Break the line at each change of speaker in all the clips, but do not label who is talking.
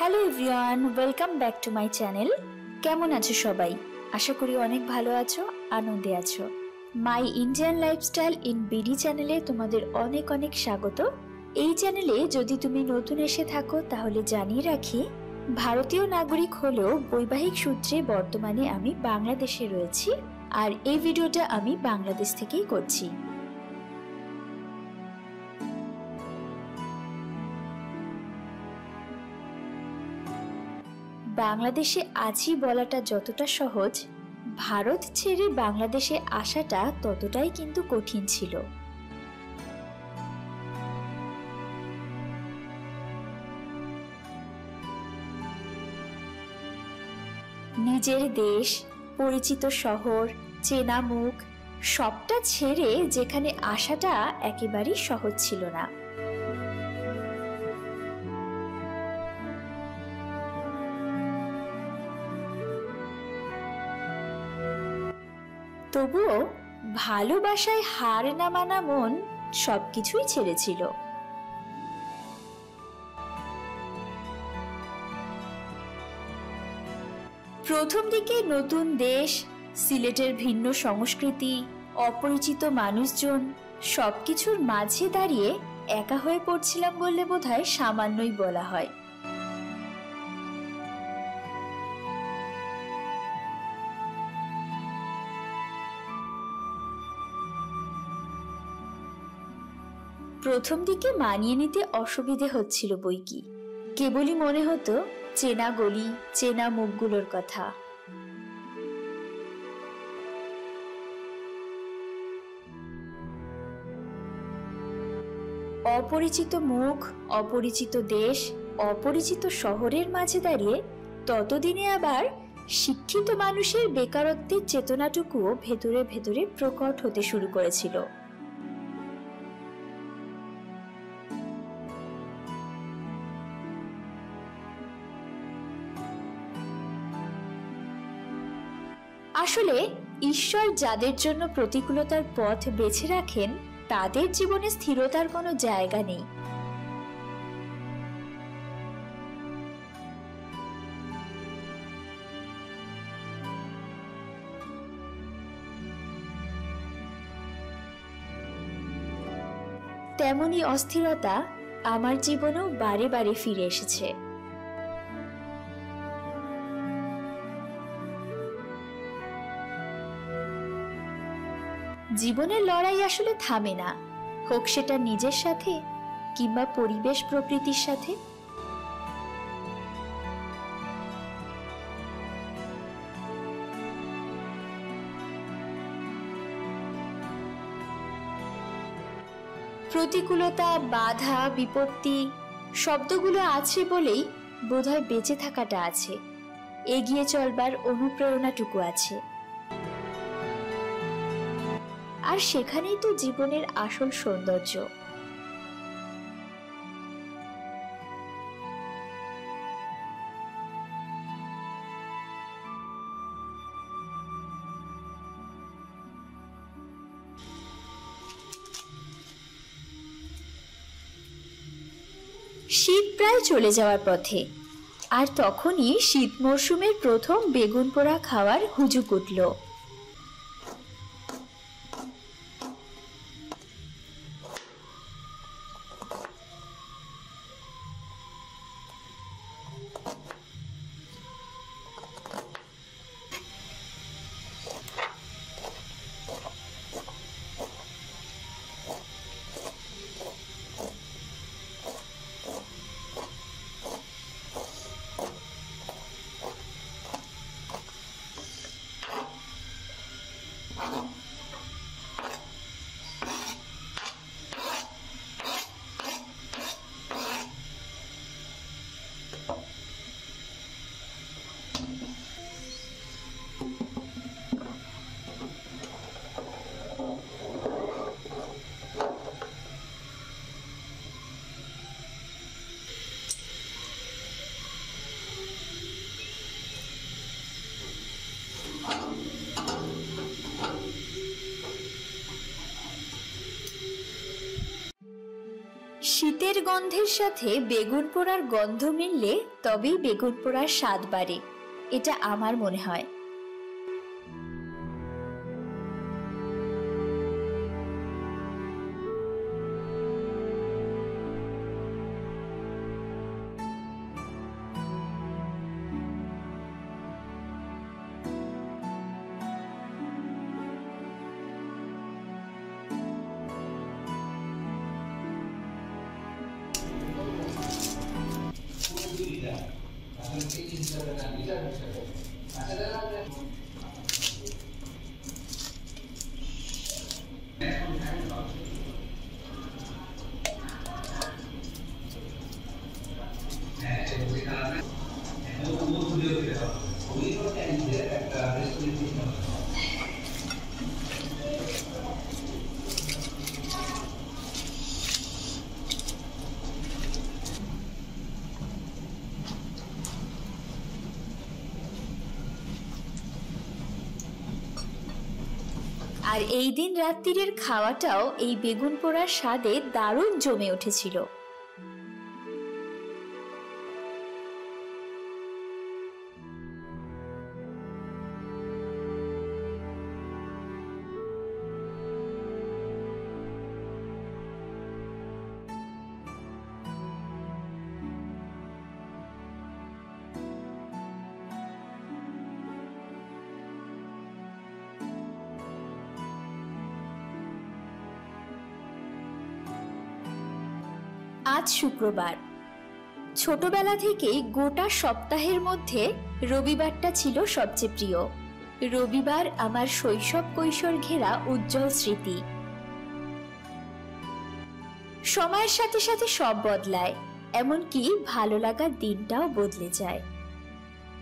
Hello everyone welcome back to my channel কেমন আছো সবাই? আশা করি অনেক ভালো আছো, আনন্দে আছো। My Indian lifestyle in BD চ্যানেলে তোমাদের অনেক অনেক স্বাগত। এই চ্যানেলে যদি তুমি নতুন এসে থাকো, তাহলে জানিয়ে রাখি, ভারতীয় নাগরিক হলেও বৈবাহিক সূত্রে বর্তমানে আমি বাংলাদেশে রয়েছি, আর এই ভিডিওটা আমি বাংলাদেশ থেকেই করছি। বাংলাদেশে আছি বলাটা যতটা সহজ, ভারত ছেড়ে বাংলাদেশে আসাটা ততটাই কিন্তু কঠিন ছিল। নিজের দেশ, পরিচিত শহর, চেনা মুখ, সবটা ছেড়ে যেখানে আসাটা একেবারেই সহজ ছিল না। তবুও ভালোবাসায় হার না মানা মন সবকিছুই ছেড়েছিল। প্রথম দিকে নতুন দেশ, সিলেটের ভিন্ন সংস্কৃতি, অপরিচিত মানুষজন, সবকিছুর মাঝে দাঁড়িয়ে একা হয়ে পড়ছিলাম বললে বোধহয় সামান্যই বলা হয়। প্রথম দিকে মানিয়ে নিতে অসুবিধে হচ্ছিল বই কি কেবলই মনে হতো, চেনা গলি, চেনা মুখগুলোর কথা। অপরিচিত মুখ, অপরিচিত দেশ, অপরিচিত শহরের মাঝে দাঁড়িয়ে ততদিনে আবার শিক্ষিত মানুষের বেকারত্বের চেতনাটুকুও ভেতরে ভেতরে প্রকট হতে শুরু করেছিল। আসলে ঈশ্বর যাদের জন্য প্রতিকূলতার পথ বেছে রাখেন, তাদের জীবনে স্থিরতার কোনো জায়গা নেই। তেমনই অস্থিরতা আমার জীবনেও বারে বারে ফিরে এসেছে। জীবনের লড়াই আসলে থামে না। হোক সেটা নিজের সাথে কিংবা পরিবেশ প্রকৃতির সাথে। প্রতিকূলতা, বাধা, বিপত্তি শব্দগুলো আছে বলেই বোধহয় বেঁচে থাকাটা আছে। এগিয়ে চলবার অনুপ্রেরণাটুকু আছে। আর সেখানেই তো জীবনের আসল সৌন্দর্য। শীত প্রায় চলে যাওয়ার পথে, আর তখনই শীত মরশুমের প্রথম বেগুন পোড়া খাওয়ার হুজুক উঠল। গন্ধের সাথে বেগুন পোড়ার গন্ধ মিললে তবেই বেগুন পোড়ার স্বাদ বাড়ে। এটা আমার মনে হয়। Eh, c'è questa... È molto, molto bello, এই দিন রাত্রিরের খাওয়াটাও এই বেগুন পোড়ার স্বাদে দারুণ জমে উঠেছিল। আজ শুক্রবার। ছোটবেলা থেকেই গোটা সপ্তাহের মধ্যে রবিবারটা ছিল সবচেয়ে প্রিয়। রবিবার আমার শৈশব কৈশোর ঘেরা উজ্জ্বল স্মৃতি। সময়ের সাথে সাথে সব বদলায়, এমনকি ভালো লাগার দিনটাও বদলে যায়।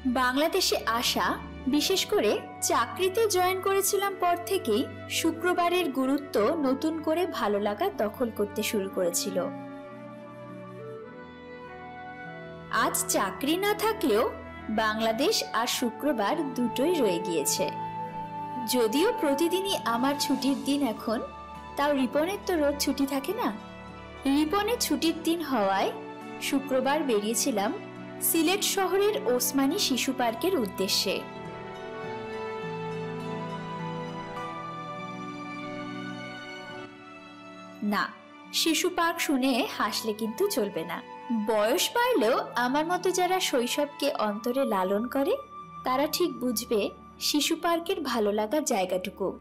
বাংলাদেশে আসা, বিশেষ করে চাকরিতে জয়েন করেছিলাম পর থেকেই শুক্রবারের গুরুত্ব নতুন করে ভালো লাগা দখল করতে শুরু করেছিল। আজ চাকরি না থাকলেও বাংলাদেশ আর শুক্রবার দুটোই রয়ে গিয়েছে। যদিও প্রতিদিনই আমার ছুটির দিন এখন, তাও রিপনের তো রোজ ছুটি থাকে না। রিপনের ছুটির দিন হওয়ায় শুক্রবার বেরিয়েছিলাম সিলেট শহরের ওসমানী শিশু পার্কের উদ্দেশ্যে। না, শিশু পার্ক শুনে হাসলে কিন্তু চলবে না। বয়স বাড়লেও আমার মতো যারা শৈশবকে অন্তরে লালন করে, তারা ঠিক বুঝবে শিশু পার্কের ভালো লাগার জায়গাটুকু।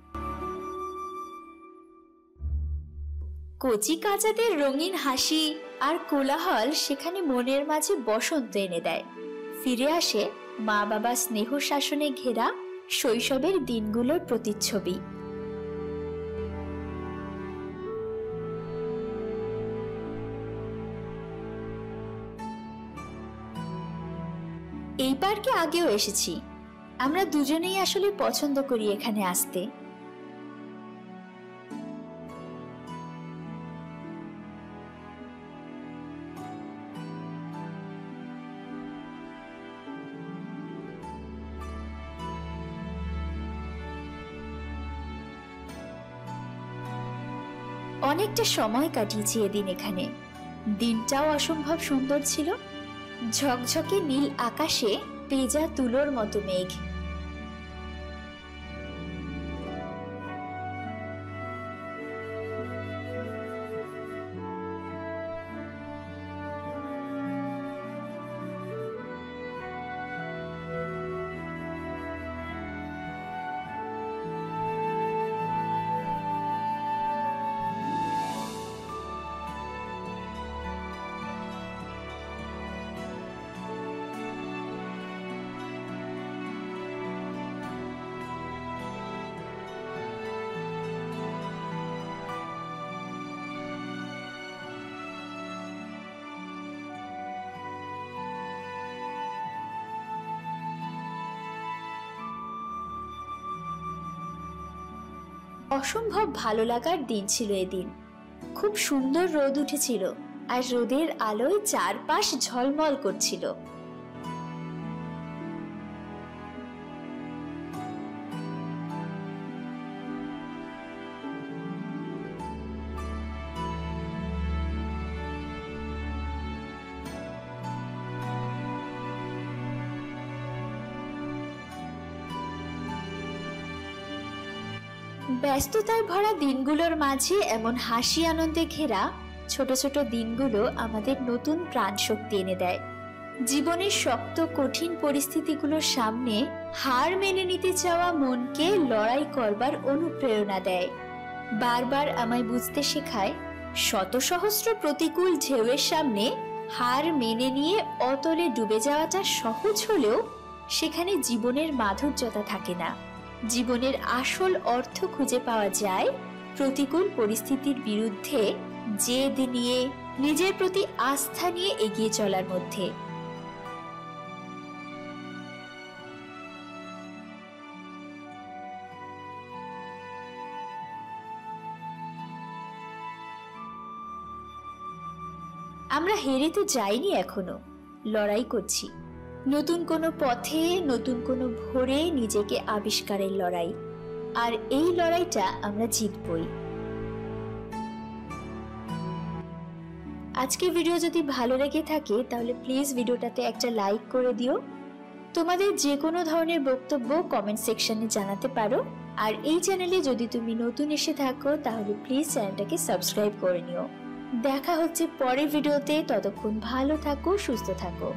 কচি কাচাদের রঙিন হাসি আর কোলাহল সেখানে মনের মাঝে বসন্ত এনে দেয়। ফিরে আসে মা বাবা স্নেহ শাসনে ঘেরা শৈশবের দিনগুলোর প্রতিচ্ছবি। পার্কে আগেও এসেছি। আমরা দুজনেই আসলে পছন্দ করি এখানে আসতে। অনেকটা সময় কাটিয়েছি এদিন এখানে। দিনটাও অসম্ভব সুন্দর ছিল। ঝকঝকে নীল আকাশে পেজা তুলোর মতো মেঘ। অসম্ভব ভালো লাগার দিন ছিল এদিন। খুব সুন্দর রোদ উঠেছিল আর রোদের আলোয় চারপাশ ঝলমল করছিল। ব্যস্ততায় ভরা দিনগুলোর মাঝে এমন হাসি আনন্দে ঘেরা ছোট ছোট দিনগুলো আমাদের নতুন প্রাণ শক্তি এনে দেয়। জীবনের শক্ত, কঠিন পরিস্থিতিগুলোর সামনে হার মেনে নিতে চাওয়া মনকে লড়াই করবার অনুপ্রেরণা দেয়। বারবার আমায় বুঝতে শেখায়, শত সহস্র প্রতিকূল ঢেউয়ের সামনে হার মেনে নিয়ে অতলে ডুবে যাওয়াটা সহজ হলেও সেখানে জীবনের মাধুর্যতা থাকে না। জীবনের আসল অর্থ খুঁজে পাওয়া যায় প্রতিকূল পরিস্থিতির বিরুদ্ধে জেদ নিয়ে, নিজের প্রতি আস্থা নিয়ে এগিয়ে চলার মধ্যে। আমরা হেরে তো যাইনি এখনও, লড়াই করছি। নতুন কোনো পথে, নতুন কোনো ভোরে নিজেকে আবিষ্কারের লড়াই। আর এই লড়াইটা আমরা জিতবই। আজকে ভিডিও যদি ভালো লেগে থাকে, তাহলে প্লিজ ভিডিওটাতে একটা লাইক করে দিও। তোমাদের যে কোনো ধরনের বক্তব্য কমেন্ট সেকশনে জানাতে পারো। আর এই চ্যানেলে যদি তুমি নতুন এসে থাকো, তাহলে প্লিজ চ্যানেলটাকে সাবস্ক্রাইব করে নিও। দেখা হচ্ছে পরের ভিডিওতে। ততক্ষণ ভালো থাকো, সুস্থ থাকো।